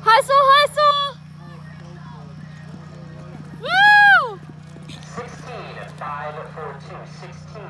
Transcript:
Hustle, hustle! Woo! 16 5 4 2. 16